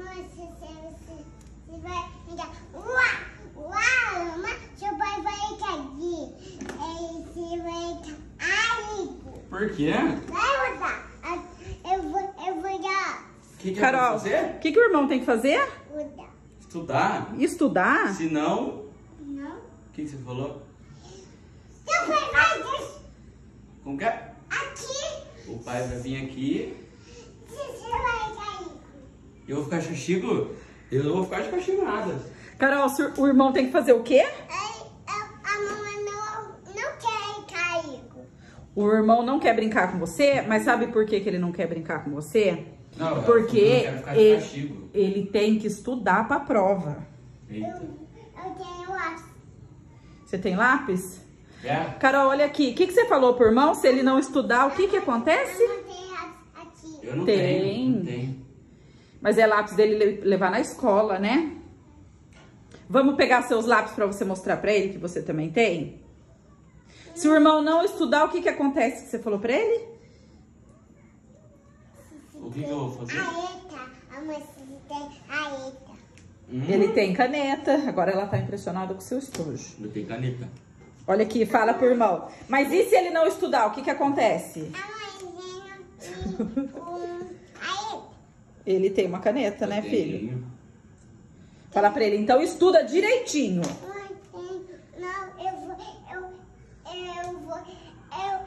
Mamãe, se se vai ligar. Uau! Uau! Mamãe, seu pai vai cair. Ele vai cair. Por quê? Vai mudar. Eu vou, eu vou dar. O que, que Carol, o que, que o irmão tem que fazer? Estudar? Estudar? Se não, Não? o que, que você falou? Seu pai vai Como que é? aqui. O pai vai vir aqui Você vai cair. e eu vou ficar de castigo? Eu não vou ficar de castigo nada. Carol, o irmão tem que fazer o quê? Aí, a, a mamãe não, não quer cair. O irmão não quer brincar com você, mas sabe por que, que ele não quer brincar com você? Não, eu Porque não quero ficar de ele, castigo. ele tem que estudar pra prova. Eita. Eu tenho lápis. Você tem lápis? É? Carol, olha aqui. O que, que você falou pro irmão? Se ele não estudar, o que, que acontece? Eu não tenho lápis aqui. Eu não Tem. tenho. Não tenho. Mas é lápis dele le- levar na escola, né? Vamos pegar seus lápis pra você mostrar pra ele que você também tem? Se o irmão não estudar, o que, que acontece que você falou pra ele? O que, que eu vou fazer? Tem. Hum, Ele tem caneta. Agora ela tá impressionada com o seu estojo. Eu tenho caneta. Olha aqui, fala pro irmão. Mas e se ele não estudar, o que que acontece? A mãezinha. Ele tem uma caneta, né, filho? Fala pra ele, então estuda direitinho. Não, eu vou. Eu, eu vou. Eu.